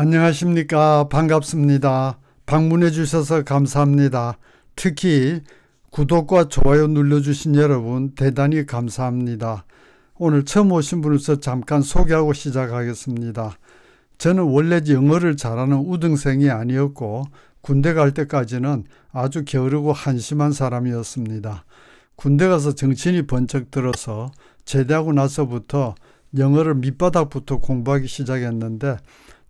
안녕하십니까. 반갑습니다. 방문해 주셔서 감사합니다. 특히 구독과 좋아요 눌러주신 여러분 대단히 감사합니다. 오늘 처음 오신 분으로서 잠깐 소개하고 시작하겠습니다. 저는 원래 영어를 잘하는 우등생이 아니었고 군대 갈 때까지는 아주 게으르고 한심한 사람이었습니다. 군대 가서 정신이 번쩍 들어서 제대하고 나서부터 영어를 밑바닥부터 공부하기 시작했는데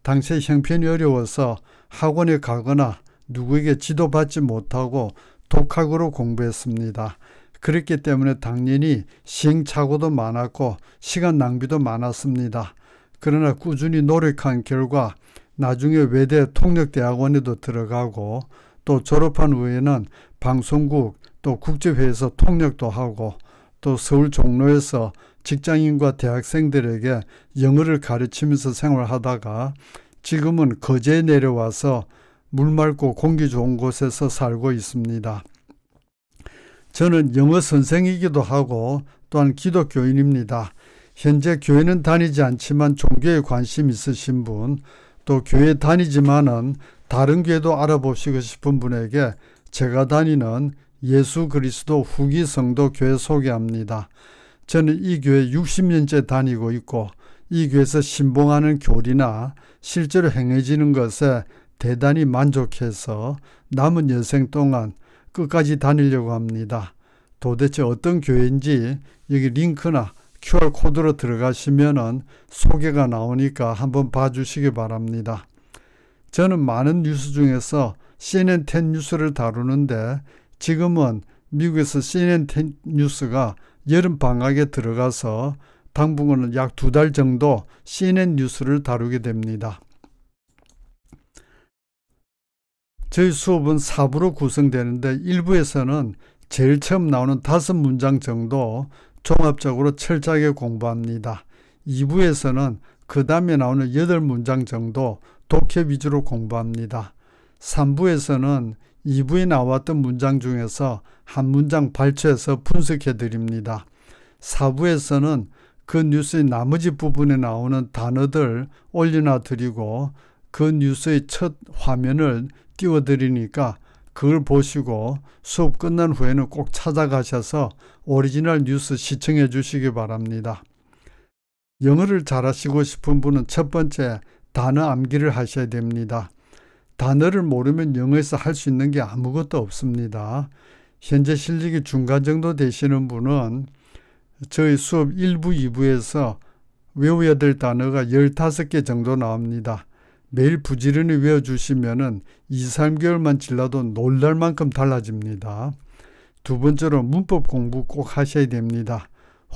당시에 형편이 어려워서 학원에 가거나 누구에게 지도받지 못하고 독학으로 공부했습니다. 그렇기 때문에 당연히 시행착오도 많았고 시간 낭비도 많았습니다. 그러나 꾸준히 노력한 결과 나중에 외대 통역대학원에도 들어가고 또 졸업한 후에는 방송국 또 국제회에서 통역도 하고 또 서울 종로에서 직장인과 대학생들에게 영어를 가르치면서 생활하다가 지금은 거제에 내려와서 물 맑고 공기 좋은 곳에서 살고 있습니다. 저는 영어 선생이기도 하고 또한 기독교인입니다. 현재 교회는 다니지 않지만 종교에 관심 있으신 분, 또 교회 다니지만은 다른 교회도 알아보시고 싶은 분에게 제가 다니는 예수 그리스도 후기 성도 교회 소개합니다. 저는 이 교회 60년째 다니고 있고 이 교회에서 신봉하는 교리나 실제로 행해지는 것에 대단히 만족해서 남은 여생 동안 끝까지 다니려고 합니다. 도대체 어떤 교회인지 여기 링크나 QR코드로 들어가시면 소개가 나오니까 한번 봐주시기 바랍니다. 저는 많은 뉴스 중에서 CNN 10 뉴스를 다루는데 지금은 미국에서 CNN 10 뉴스가 여름 방학에 들어가서 당분간은 약두 달 정도 CNN 뉴스를 다루게 됩니다. 저희 수업은 4부로 구성되는데 1부에서는 제일 처음 나오는 다섯 문장 정도 종합적으로 철저하게 공부합니다. 2부에서는 그 다음에 나오는 8문장 정도 독해 위주로 공부합니다. 3부에서는 2부에 나왔던 문장 중에서 한 문장 발췌해서 분석해 드립니다. 4부에서는 그 뉴스의 나머지 부분에 나오는 단어들 올려놔 드리고 그 뉴스의 첫 화면을 띄워 드리니까 그걸 보시고 수업 끝난 후에는 꼭 찾아가셔서 오리지널 뉴스 시청해 주시기 바랍니다. 영어를 잘하시고 싶은 분은 첫 번째 단어 암기를 하셔야 됩니다. 단어를 모르면 영어에서 할 수 있는 게 아무것도 없습니다. 현재 실력이 중간 정도 되시는 분은 저희 수업 1부, 2부에서 외워야 될 단어가 15개 정도 나옵니다. 매일 부지런히 외워주시면 2, 3개월만 지나도 놀랄 만큼 달라집니다. 두 번째로 문법 공부 꼭 하셔야 됩니다.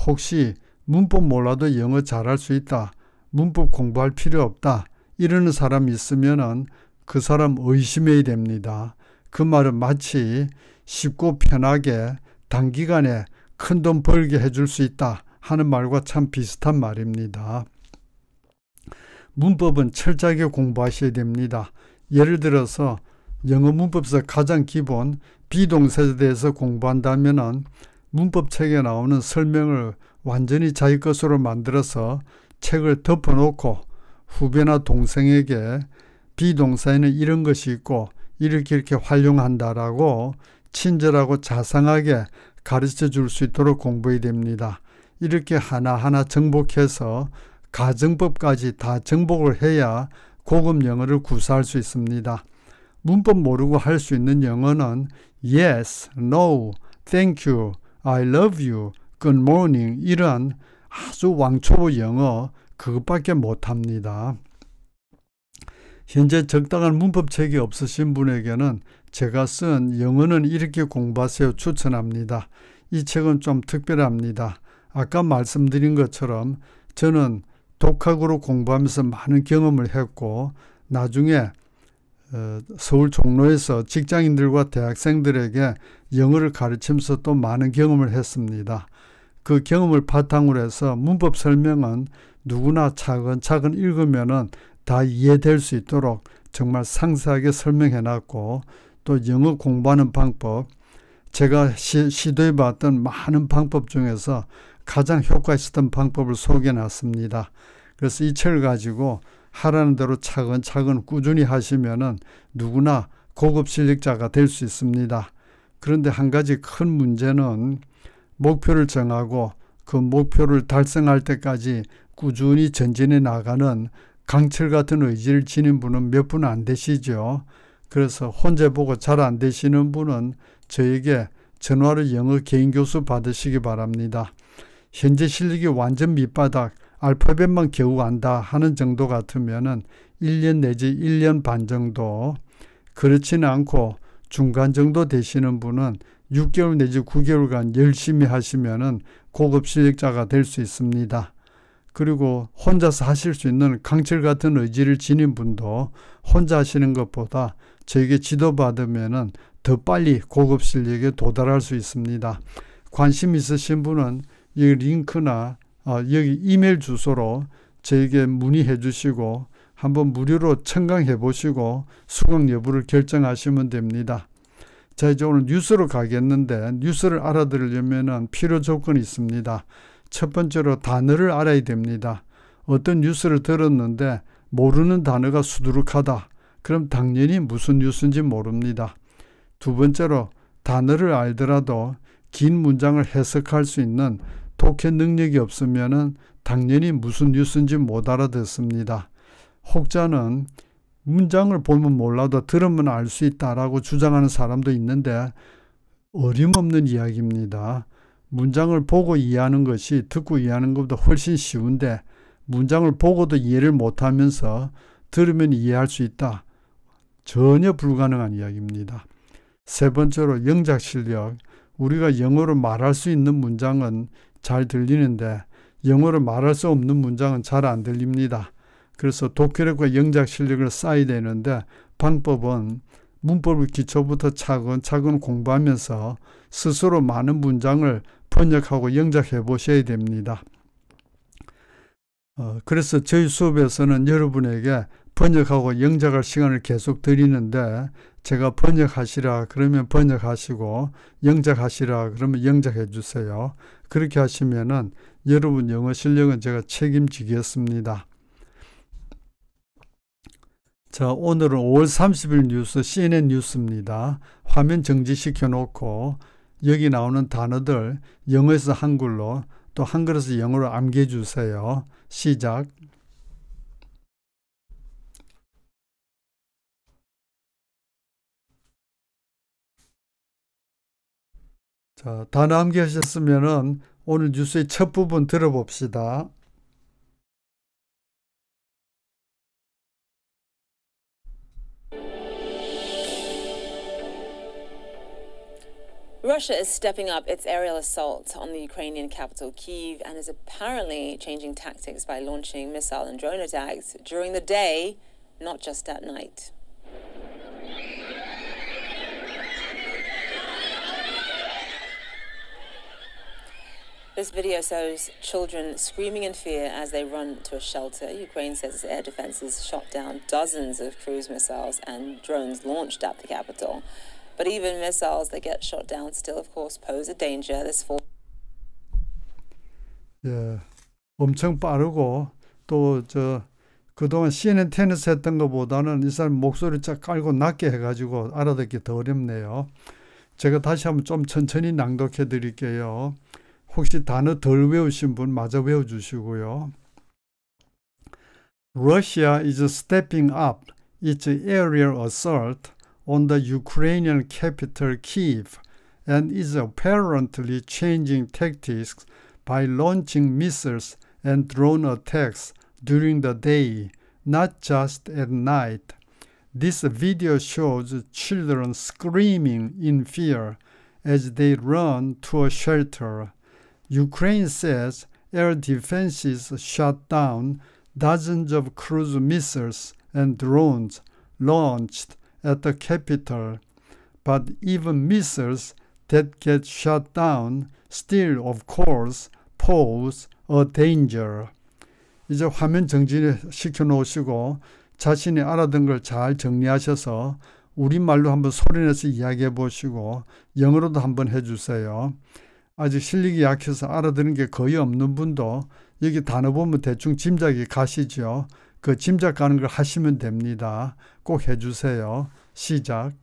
혹시 문법 몰라도 영어 잘할 수 있다. 문법 공부할 필요 없다. 이러는 사람 있으면 그 사람 의심해야 됩니다. 그 말은 마치 쉽고 편하게 단기간에 큰 돈 벌게 해줄 수 있다 하는 말과 참 비슷한 말입니다. 문법은 철저하게 공부하셔야 됩니다. 예를 들어서 영어 문법에서 가장 기본 비동사에 대해서 공부한다면 문법책에 나오는 설명을 완전히 자기 것으로 만들어서 책을 덮어놓고 후배나 동생에게 비동사에는 이런 것이 있고 이렇게 이렇게 활용한다라고 친절하고 자상하게 가르쳐 줄 수 있도록 공부해야 됩니다. 이렇게 하나하나 정복해서 가정법까지 다 정복을 해야 고급 영어를 구사할 수 있습니다. 문법 모르고 할 수 있는 영어는 yes, no, thank you, I love you, good morning 이런 아주 왕초보 영어 그것밖에 못합니다. 현재 적당한 문법책이 없으신 분에게는 제가 쓴 영어는 이렇게 공부하세요 추천합니다. 이 책은 좀 특별합니다. 아까 말씀드린 것처럼 저는 독학으로 공부하면서 많은 경험을 했고 나중에 어, 서울 종로에서 직장인들과 대학생들에게 영어를 가르치면서 또 많은 경험을 했습니다. 그 경험을 바탕으로 해서 문법 설명은 누구나 차근차근 읽으면 다 이해될 수 있도록 정말 상세하게 설명해 놨고 또 영어 공부하는 방법, 제가 시, 도해 봤던 많은 방법 중에서 가장 효과 있었던 방법을 소개해 놨습니다. 그래서 이 책을 가지고 하라는 대로 차근차근 꾸준히 하시면은 누구나 고급 실력자가 될 수 있습니다. 그런데 한 가지 큰 문제는 목표를 정하고 그 목표를 달성할 때까지 꾸준히 전진해 나가는 강철 같은 의지를 지닌 분은 몇 분 안 되시죠. 그래서 혼자 보고 잘 안 되시는 분은 저에게 전화로 영어 개인 교수 받으시기 바랍니다. 현재 실력이 완전 밑바닥, 알파벳만 겨우 안다 하는 정도 같으면은 1년 내지 1년 반 정도 그렇지는 않고 중간 정도 되시는 분은 6개월 내지 9개월간 열심히 하시면은 고급 실력자가 될 수 있습니다. 그리고 혼자서 하실 수 있는 강철 같은 의지를 지닌 분도 혼자 하시는 것보다 저에게 지도받으면은 더 빨리 고급 실력에 도달할 수 있습니다. 관심 있으신 분은 이 링크나 어, 여기 이메일 주소로 저에게 문의해 주시고 한번 무료로 청강해 보시고 수강 여부를 결정하시면 됩니다. 자 이제 오늘 뉴스로 가겠는데 뉴스를 알아들으려면 필요 조건이 있습니다. 첫 번째로 단어를 알아야 됩니다. 어떤 뉴스를 들었는데 모르는 단어가 수두룩하다. 그럼 당연히 무슨 뉴스인지 모릅니다. 두 번째로 단어를 알더라도 긴 문장을 해석할 수 있는 독해 능력이 없으면 당연히 무슨 뉴스인지 못 알아듣습니다. 혹자는 문장을 보면 몰라도 들으면 알 수 있다라고 주장하는 사람도 있는데 어림없는 이야기입니다. 문장을 보고 이해하는 것이 듣고 이해하는 것보다 훨씬 쉬운데 문장을 보고도 이해를 못하면서 들으면 이해할 수 있다. 전혀 불가능한 이야기입니다. 세 번째로 영작 실력. 우리가 영어로 말할 수 있는 문장은 잘 들리는데 영어로 말할 수 없는 문장은 잘 안 들립니다. 그래서 독해력과 영작 실력을 쌓아야 되는데 방법은 문법을 기초부터 차근차근 공부하면서 스스로 많은 문장을 번역하고 영작해 보셔야 됩니다. 어, 그래서 저희 수업에서는 여러분에게 번역하고 영작할 시간을 계속 드리는데 제가 번역하시라 그러면 번역하시고 영작하시라 그러면 영작해 주세요. 그렇게 하시면은 여러분 영어 실력은 제가 책임지겠습니다. 자, 오늘은 5월 30일 뉴스 CNN 뉴스입니다. 화면 정지시켜 놓고 여기 나오는 단어들 영어에서 한글로 또 한글에서 영어로 암기해 주세요. 시작. 자, 단어 암기하셨으면 오늘 뉴스의 첫 부분 들어봅시다. Russia is stepping up its aerial assault on the Ukrainian capital, Kyiv, and is apparently changing tactics by launching missile and drone attacks during the day, not just at night. This video shows children screaming in fear as they run to a shelter. Ukraine says its air defenses shot down dozens of cruise missiles and drones launched at the capital. But even missiles that get shot down still, of course, pose a danger. This fall. 예, 엄청 빠르고 또 저 그동안 CNN 테니스 했던 것보다는 이 사람 목소리 쫙 깔고 낮게 해가지고 알아듣기 더 어렵네요. 제가 다시 한번 좀 천천히 낭독해 드릴게요. 혹시 단어 덜 외우신 분 마저 외워주시고요. Russia is stepping up its aerial assault on the Ukrainian capital Kiev and is apparently changing tactics by launching missiles and drone attacks during the day, not just at night. This video shows children screaming in fear as they run to a shelter. Ukraine says air defenses shot down dozens of cruise missiles and drones launched at the capital, but even missiles that get shot down still, of course, pose a danger. 이제 화면 정지 시켜 놓으시고 자신이 알아듣은 걸잘 정리하셔서 우리말로 한번 소리내서 이야기해 보시고 영어로도 한번 해주세요. 아직 실력이 약해서 알아듣는 게 거의 없는 분도 여기 단어 보면 대충 짐작이 가시죠. 그 짐작 가는 걸 하시면 됩니다. 꼭 해주세요. 시작.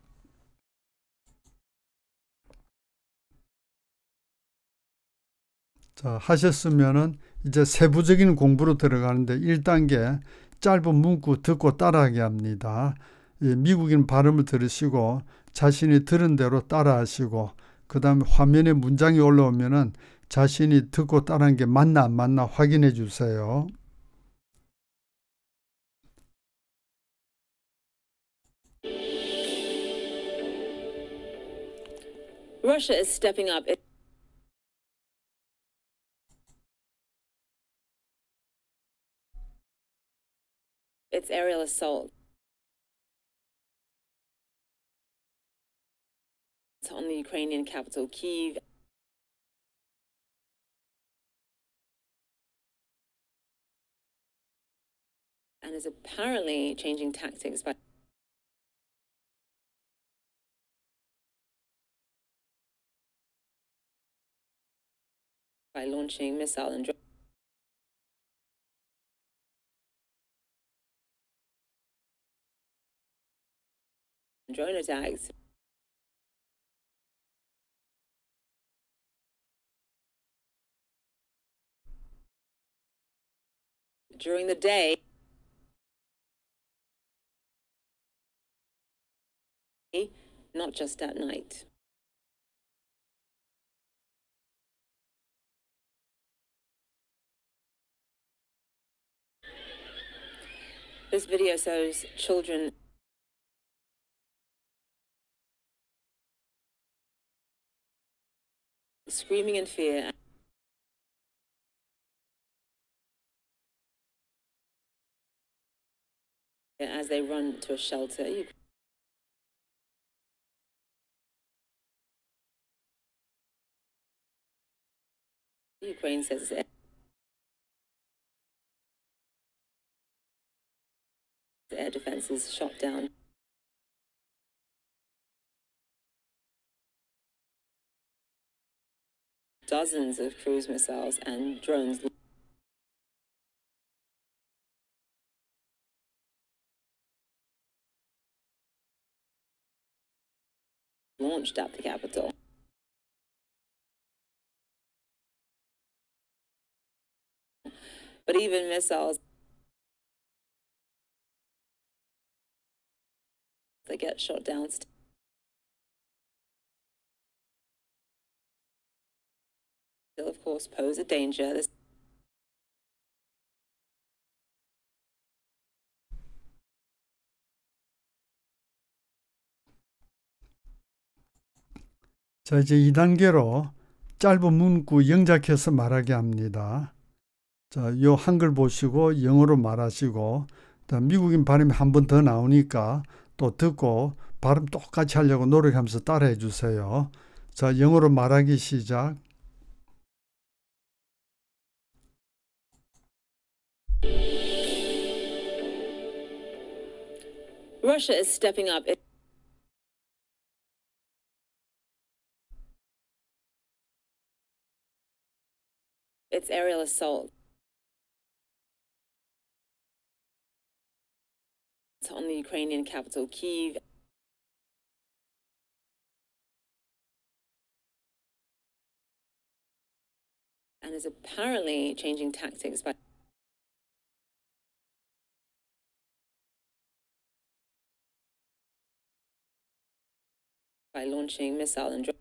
자, 하셨으면은 이제 세부적인 공부로 들어가는데 1단계 짧은 문구 듣고 따라하게 합니다. 미국인 발음을 들으시고 자신이 들은 대로 따라하시고 그 다음에 화면에 문장이 올라오면은 자신이 듣고 따라한 게 맞나 안 맞나 확인해 주세요. Russia is stepping up its aerial assault on the Ukrainian capital, Kyiv. And is apparently changing tactics by by launching missile and drone. drone attacks. During the day, not just at night. This video shows children screaming in fear as they run to a shelter. You- Ukraine says air defenses shot down dozens of cruise missiles and drones launched at the capital. But even missiles that get shot down st- still, of course, pose a danger. This 자, 이제 2단계로 짧은 문구 영작해서 말하게 합니다. 자, 요 한글 보시고 영어로 말하시고, 미국인 발음이 한 번 더 나오니까 또 듣고 발음 똑같이 하려고 노력하면서 따라해 주세요. 자, 영어로 말하기 시작. Russia is stepping up its aerial assault on the Ukrainian capital, Kyiv. And is apparently changing tactics by by launching missile and drone.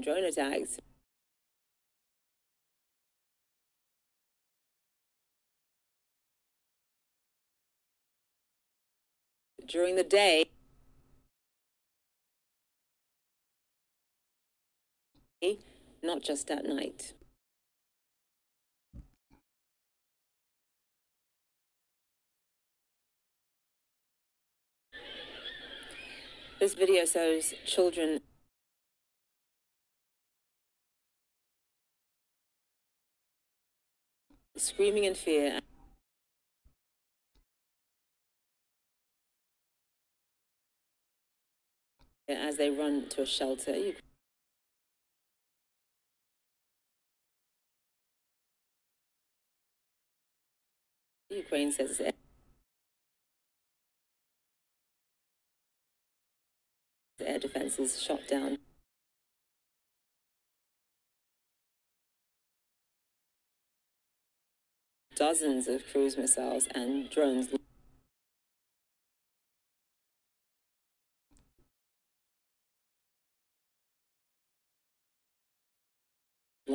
drone attacks. During the day, not just at night. This video shows children screaming in fear as they run to a shelter. Ukraine says air defenses shot down. Dozens of cruise missiles and drones.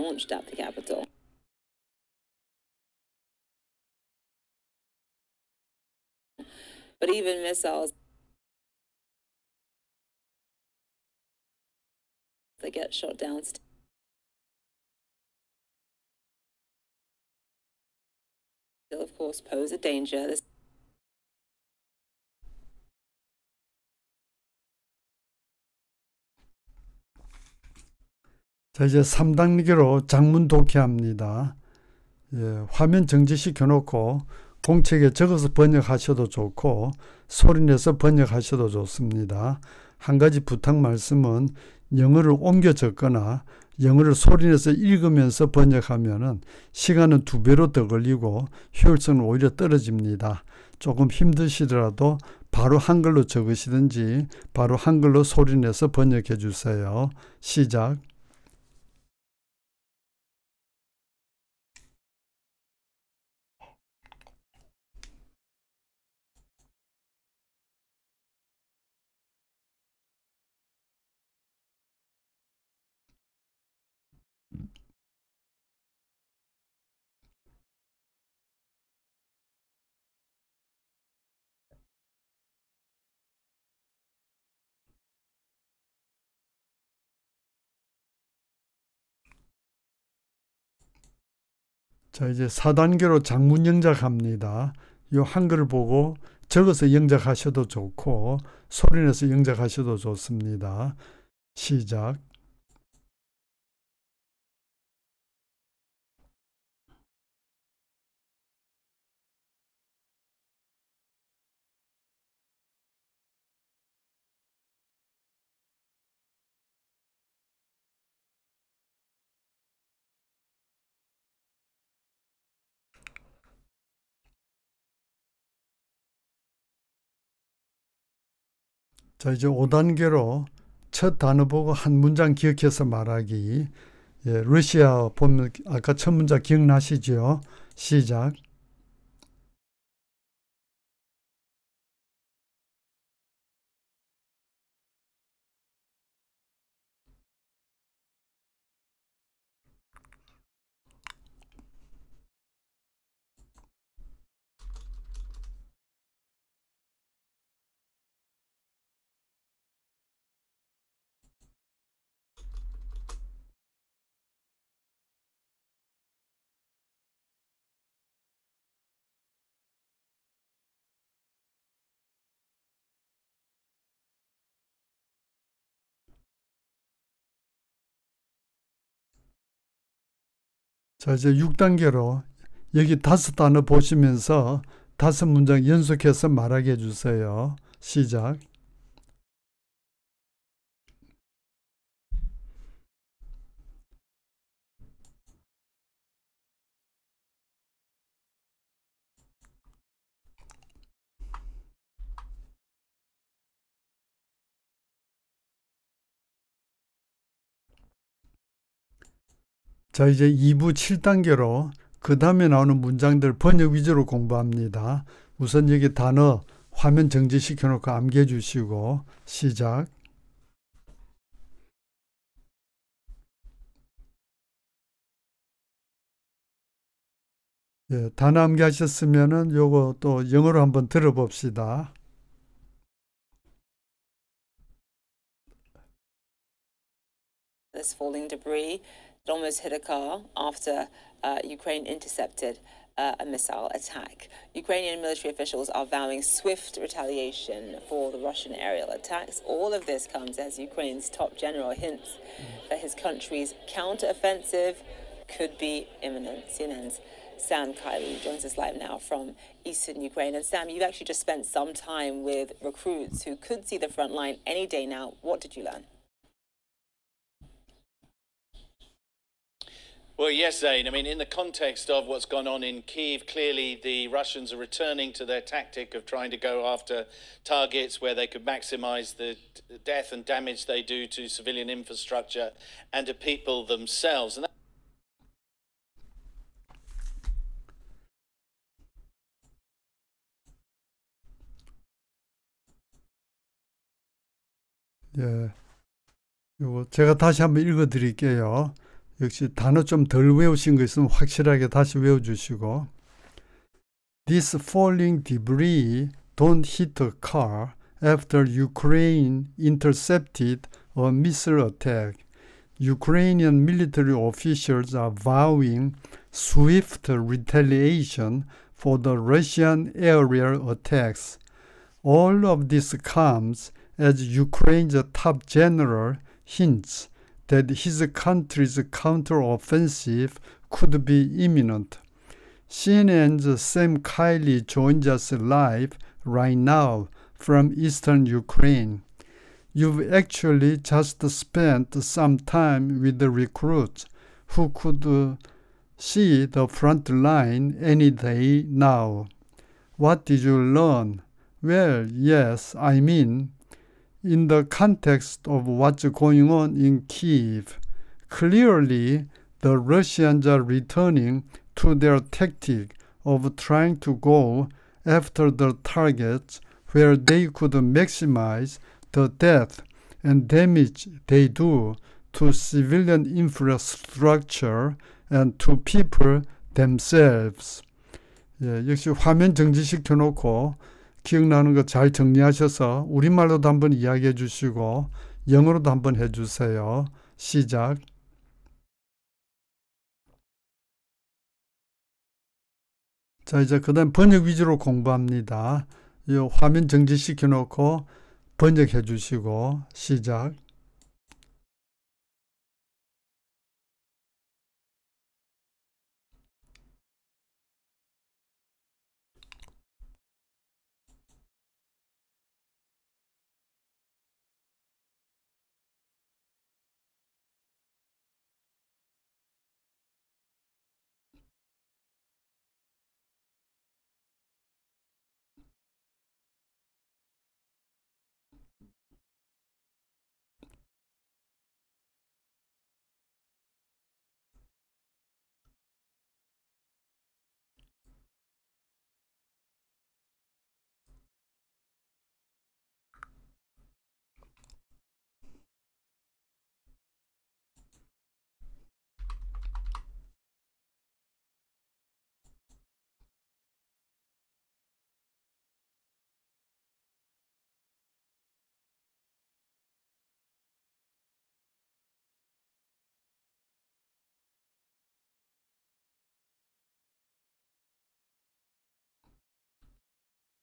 Launched at the capital. But even missiles that get shot down still, of course, pose a danger. This 자, 이제 3단계로 장문 독해합니다. 예, 화면 정지시 켜 놓고 공책에 적어서 번역하셔도 좋고 소리내서 번역하셔도 좋습니다. 한 가지 부탁 말씀은 영어를 옮겨 적거나 영어를 소리내서 읽으면서 번역하면은 시간은 두 배로 더 걸리고 효율성은 오히려 떨어집니다. 조금 힘드시더라도 바로 한글로 적으시든지 바로 한글로 소리내서 번역해 주세요. 시작. 자, 이제 4단계로 장문 영작합니다. 이 한글을 보고 적어서 영작하셔도 좋고 소리내서 영작하셔도 좋습니다. 시작. 자, 이제 5단계로 첫 단어 보고 한 문장 기억해서 말하기. 예, 러시아 보면 아까 첫 문장 기억나시죠? 시작. 자, 이제 6단계로 여기 다섯 단어 보시면서 다섯 문장 연속해서 말하게 해주세요. 시작. 자, 이제 2부 7단계로 그 다음에 나오는 문장들 번역 위주로 공부합니다. 우선 여기 단어 화면 정지시켜 놓고 암기해 주시고 시작. 예, 단어 암기하셨으면은 요거 또 영어로 한번 들어봅시다. Almost hit a car after uh, Ukraine intercepted uh, a missile attack. Ukrainian military officials are vowing swift retaliation for the Russian aerial attacks. All of this comes as Ukraine's top general hints that his country's counteroffensive could be imminent. CNN's Sam Kiley joins us live now from eastern Ukraine. And Sam, you've actually just spent some time with recruits who could see the front line any day now. What did you learn? Well, yes, Zane. I mean, in the context of what's gone on in Kiev, clearly the Russians are returning to their tactic of trying to go after targets where they could maximize the d- death and damage they do to civilian infrastructure and to people themselves. And that- 예. 요거 제가 다시 한번 읽어 드릴게요. 역시 단어 좀 덜 외우신 거 있으면 확실하게 다시 외워 주시고 This falling debris don't hit a car after Ukraine intercepted a missile attack. Ukrainian military officials are vowing swift retaliation for the Russian aerial attacks. All of this comes as Ukraine's top general hints that his country's counteroffensive could be imminent. CNN's Sam Kiley joins us live right now from eastern Ukraine. You've actually just spent some time with the recruits who could uh, see the front line any day now. What did you learn? Well, yes, I mean, in the context of what's going on in Kiev, clearly the Russians are returning to their tactic of trying to go after the targets where they could maximize the death and damage they do to civilian infrastructure and to people themselves. 예, 역시 화면 정지시켜 놓고 기억나는 거 잘 정리하셔서 우리말로도 한번 이야기해 주시고 영어로도 한번 해 주세요. 시작. 자, 이제 그 다음 번역 위주로 공부합니다. 이 화면 정지시켜 놓고 번역해 주시고 시작.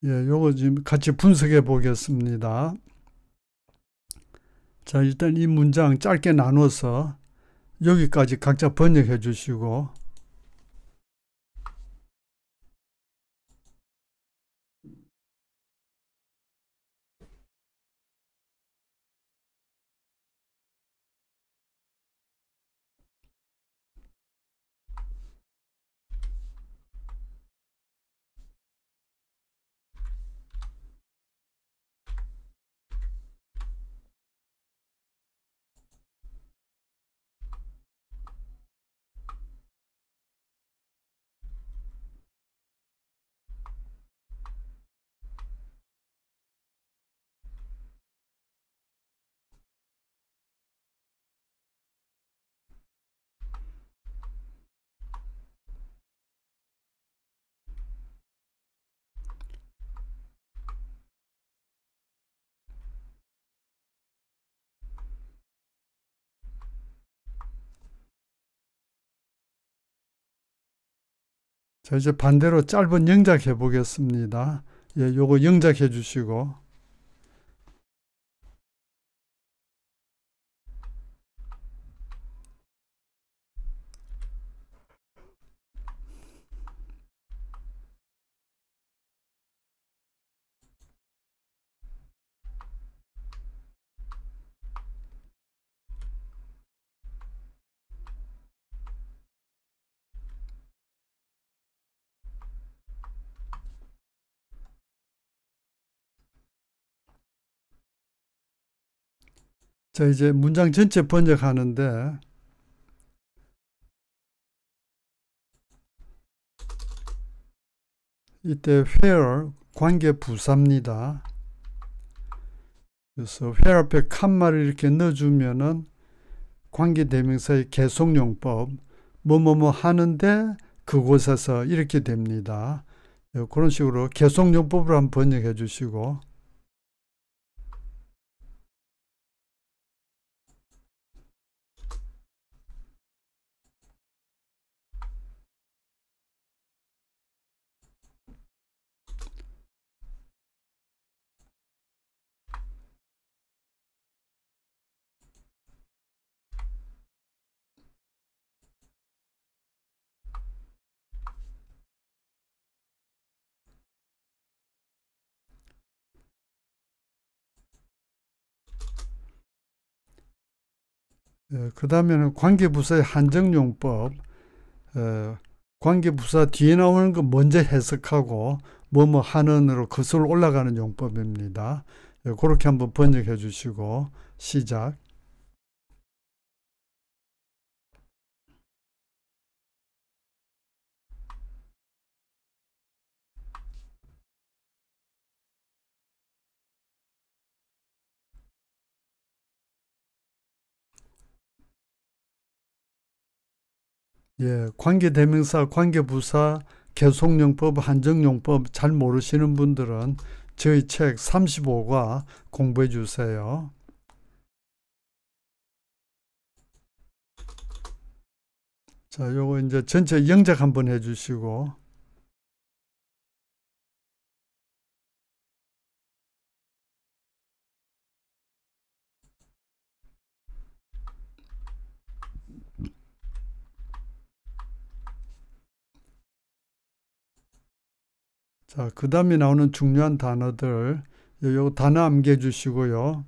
예, 요거 지금 같이 분석해 보겠습니다. 자, 일단 이 문장 짧게 나눠서 여기까지 각자 번역해 주시고 자, 이제 반대로 짧은 영작 해 보겠습니다. 예, 요거 영작해 주시고 자, 이제 문장 전체 번역하는데 이때 where 관계 부사입니다. 그래서 where 앞에 칸말을 이렇게 넣어주면은 관계 대명사의 계속용법 뭐뭐뭐 하는데 그곳에서 이렇게 됩니다. 예, 그런 식으로 계속용법으로 한번 번역해 주시고 예, 그 다음에는 관계부사의 한정용법 어, 관계부사 뒤에 나오는 거 먼저 해석하고 뭐뭐 하는으로 거슬러 올라가는 용법입니다. 예, 그렇게 한번 번역해 주시고 시작 예, 관계 대명사, 관계 부사, 계속용법, 한정용법 잘 모르시는 분들은 저희 책 35과 공부해 주세요. 자, 요거 이제 전체 영작 한번 해 주시고 자, 그 다음에 나오는 중요한 단어들, 요 단어 암기해 주시고요.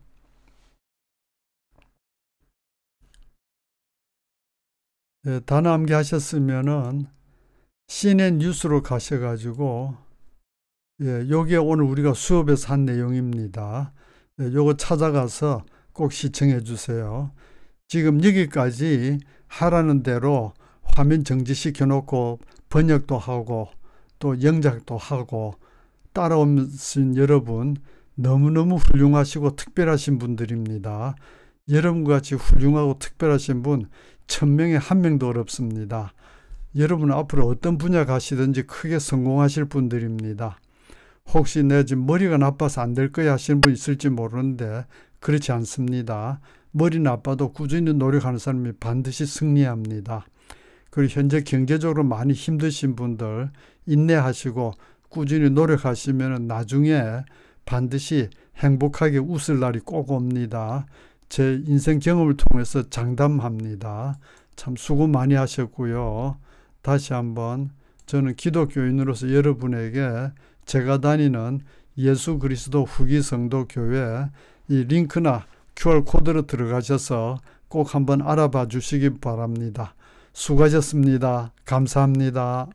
예, 단어 암기하셨으면은 CNN 뉴스로 가셔가지고 예, 요게 오늘 우리가 수업에서 한 내용입니다. 예, 요거 찾아가서 꼭 시청해 주세요. 지금 여기까지 하라는 대로 화면 정지시켜 놓고 번역도 하고 또 영작도 하고 따라오신 여러분 너무너무 훌륭하시고 특별하신 분들입니다. 여러분과 같이 훌륭하고 특별하신 분 천명에 한 명도 어렵습니다. 여러분 앞으로 어떤 분야 가시든지 크게 성공하실 분들입니다. 혹시 내 지금 머리가 나빠서 안 될 거야 하시는 분 있을지 모르는데 그렇지 않습니다. 머리 나빠도 꾸준히 노력하는 사람이 반드시 승리합니다. 그리고 현재 경제적으로 많이 힘드신 분들 인내하시고 꾸준히 노력하시면 나중에 반드시 행복하게 웃을 날이 꼭 옵니다. 제 인생 경험을 통해서 장담합니다. 참 수고 많이 하셨고요. 다시 한번 저는 기독교인으로서 여러분에게 제가 다니는 예수 그리스도 후기 성도 교회 이 링크나 QR코드로 들어가셔서 꼭 한번 알아봐 주시기 바랍니다. 수고하셨습니다. 감사합니다.